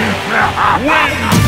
Win!